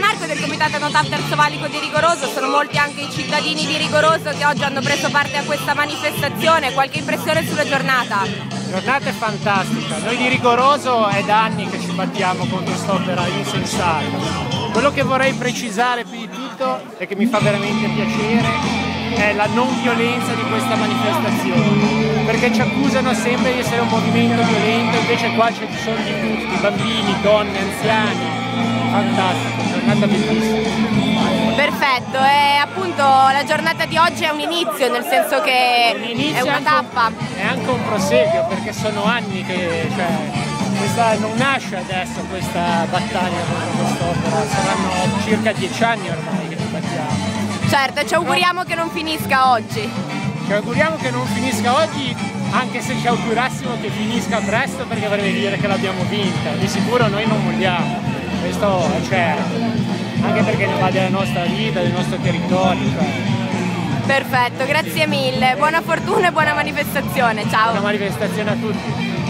rappresentata Nota Terzo Valico di Rigoroso, sono molti anche i cittadini di Rigoroso che oggi hanno preso parte a questa manifestazione. Qualche impressione sulla giornata? La giornata è fantastica, noi di Rigoroso è da anni che ci battiamo contro questa opera insensata. Quello che vorrei precisare più di tutto e che mi fa veramente piacere è la non violenza di questa manifestazione, perché ci accusano sempre di essere un movimento violento, invece qua ci sono di tutti, bambini, donne, anziani, fantastico, giornata bellissima. Perfetto, e appunto la giornata di oggi è un inizio, nel senso che Un è una tappa. è anche un proseguio, perché sono anni che cioè, questa, non nasce adesso questa battaglia contro quest'opera, saranno circa dieci anni ormai che ci battiamo. Certo, ci auguriamo che non finisca oggi. Ci auguriamo che non finisca oggi, anche se ci augurassimo che finisca presto perché vorrebbe dire che l'abbiamo vinta. Di sicuro noi non vogliamo, questo è certo. Anche perché ne va della nostra vita, del nostro territorio. Cioè. Perfetto, grazie mille, buona fortuna e buona manifestazione, ciao. Una manifestazione a tutti.